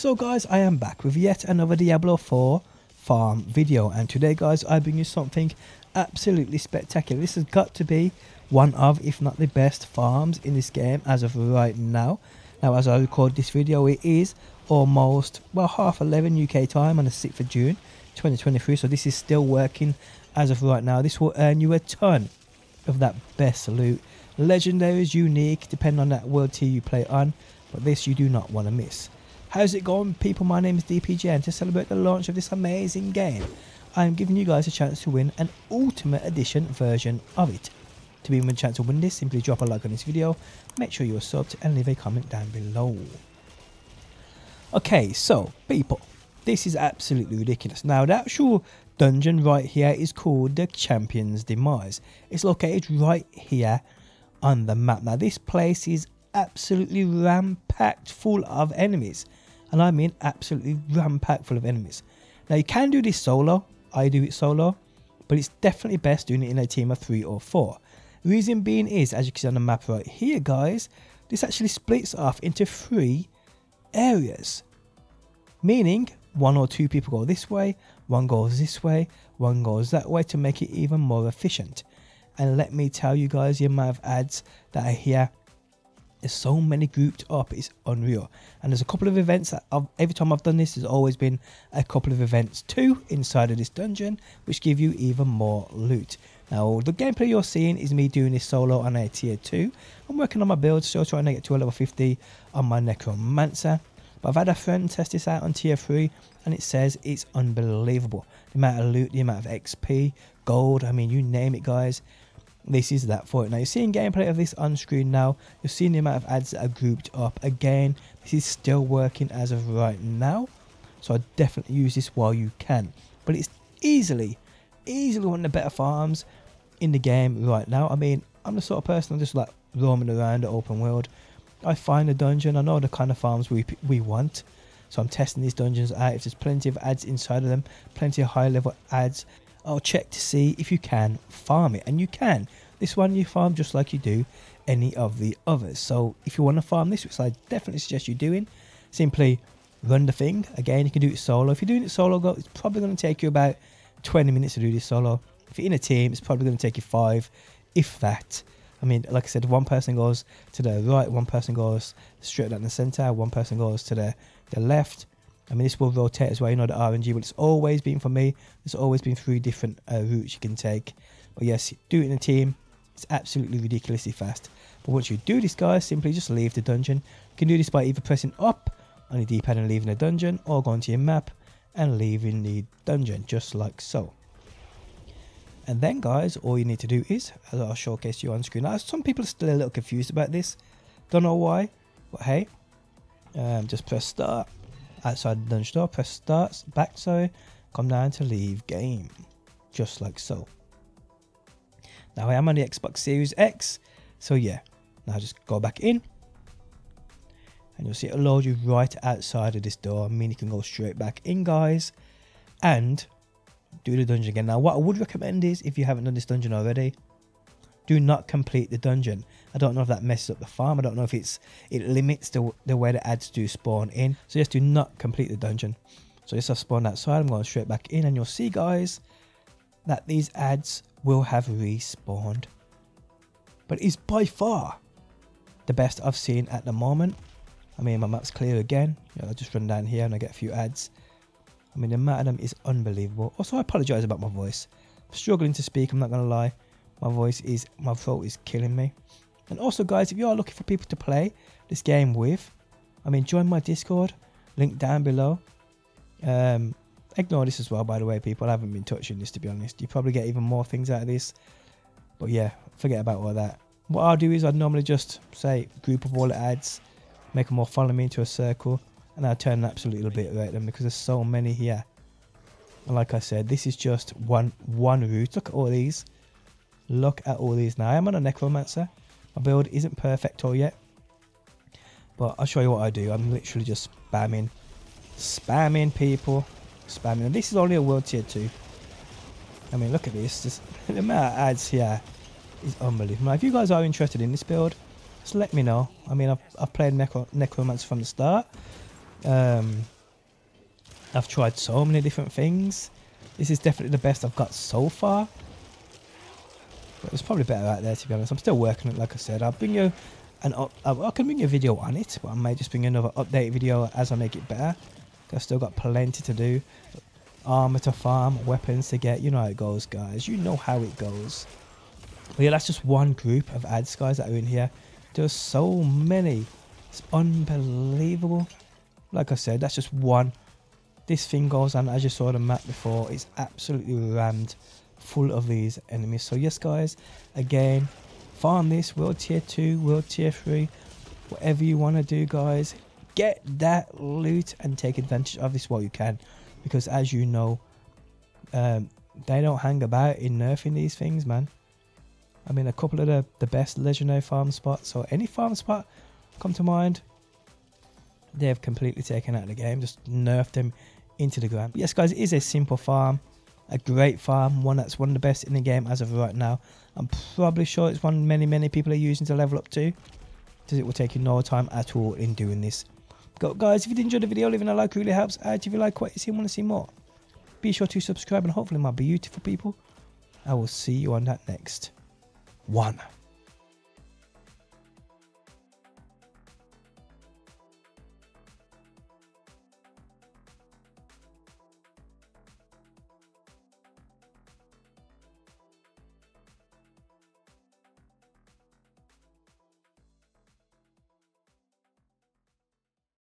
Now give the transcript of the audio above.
So guys, I am back with yet another Diablo 4 farm video and today guys I bring you something absolutely spectacular. This has got to be one of, if not the best farms in this game as of right now. Now as I record this video it is almost, well half 11 UK time on the 6th of June 2023 so this is still working as of right now. This will earn you a ton of that best loot. Legendaries, unique, depending on that world tier you play on but this you do not want to miss. How's it going people? My name is DPJ and to celebrate the launch of this amazing game, I am giving you guys a chance to win an Ultimate Edition version of it. To be in a chance to win this, simply drop a like on this video, make sure you are subbed and leave a comment down below. Okay, so people, this is absolutely ridiculous. Now the actual dungeon right here is called the Champion's Demise. It's located right here on the map. Now this place is absolutely ram-packed full of enemies and I mean absolutely ram-packed full of enemies. Now you can do this solo, I do it solo, but it's definitely best doing it in a team of 3 or 4. Reason being is, as you can see on the map right here guys, this actually splits off into 3 areas. Meaning, one or two people go this way, one goes this way, one goes that way to make it even more efficient. And let me tell you guys the amount of ads that are here there's so many grouped up, it's unreal. And there's a couple of events that I've, every time I've done this, there's always been a couple of events too inside of this dungeon, which give you even more loot. Now, the gameplay you're seeing is me doing this solo on a tier 2. I'm working on my build, still trying to get to a level 50 on my Necromancer. But I've had a friend test this out on tier 3 and it says it's unbelievable. The amount of loot, the amount of XP, gold, I mean, you name it, guys this is that for it. Now you're seeing gameplay of this on screen now. You're seeing the amount of ads that are grouped up. Again, this is still working as of right now. So I definitely use this while you can. But it's easily, easily one of the better farms in the game right now. I mean, I'm the sort of person I'm just like roaming around the open world. I find a dungeon. I know the kind of farms we we want. So I'm testing these dungeons out. If there's plenty of ads inside of them, plenty of high level ads, I'll check to see if you can farm it. And you can. This one you farm just like you do any of the others. So if you want to farm this, which I definitely suggest you doing, simply run the thing. Again, you can do it solo. If you're doing it solo, it's probably going to take you about 20 minutes to do this solo. If you're in a team, it's probably going to take you five, if that. I mean, like I said, one person goes to the right, one person goes straight down the center, one person goes to the, the left, I mean, this will rotate as well, you know, the RNG, but it's always been for me, it's always been three different uh, routes you can take. But yes, do it in a team, it's absolutely ridiculously fast. But once you do this, guys, simply just leave the dungeon. You can do this by either pressing up on your D-pad and leaving the dungeon, or going to your map and leaving the dungeon, just like so. And then, guys, all you need to do is, as I'll showcase you on screen. Now, some people are still a little confused about this. Don't know why, but hey, um, just press start outside the dungeon door, press start, back so, come down to leave game, just like so. Now I am on the Xbox Series X, so yeah, now just go back in, and you'll see it'll load you right outside of this door, I mean you can go straight back in guys, and do the dungeon again. Now what I would recommend is, if you haven't done this dungeon already, do not complete the dungeon. I don't know if that messes up the farm. I don't know if it's it limits the, the way the ads do spawn in. So just do not complete the dungeon. So just I've spawned outside. I'm going straight back in and you'll see guys that these ads will have respawned. But it's by far the best I've seen at the moment. I mean, my map's clear again. You know, I just run down here and I get a few ads. I mean, the amount of them is unbelievable. Also, I apologise about my voice. I'm struggling to speak, I'm not going to lie. My voice is, my throat is killing me. And also, guys, if you are looking for people to play this game with, I mean, join my Discord, link down below. Um, ignore this as well, by the way, people. I haven't been touching this, to be honest. You probably get even more things out of this. But yeah, forget about all that. What I'll do is I'd normally just say group of all the ads, make them all follow me into a circle, and I'll turn an absolute little bit right them because there's so many here. And like I said, this is just one one route. Look at all these. Look at all these now. I'm on a Necromancer. My build isn't perfecto yet. But I'll show you what I do. I'm literally just spamming. Spamming people. Spamming. And this is only a world tier 2. I mean, look at this. Just, the amount of ads here is unbelievable. If you guys are interested in this build, just let me know. I mean, I've, I've played Necro Necromancer from the start. Um, I've tried so many different things. This is definitely the best I've got so far. But there's probably better out there to be honest. I'm still working it, like I said. I'll bring you an up. Uh, I can bring you a video on it, but I may just bring another update video as I make it better. I've still got plenty to do. Armor to farm, weapons to get. You know how it goes, guys. You know how it goes. But yeah, that's just one group of ads, guys, that are in here. There's so many. It's unbelievable. Like I said, that's just one. This thing goes on, as you saw the map before, it's absolutely rammed full of these enemies. So yes, guys, again, farm this, world tier 2, world tier 3, whatever you want to do, guys. Get that loot and take advantage of this while you can. Because as you know, um, they don't hang about in nerfing these things, man. I mean, a couple of the, the best legendary farm spots, or any farm spot come to mind, they've completely taken out the game, just nerfed them into the ground. But yes, guys, it is a simple farm, a great farm, one that's one of the best in the game as of right now. I'm probably sure it's one many, many people are using to level up to, because it will take you no time at all in doing this. But guys, if you did enjoy the video, leaving a like really helps out. If you like what you see and want to see more, be sure to subscribe and hopefully my beautiful people, I will see you on that next one.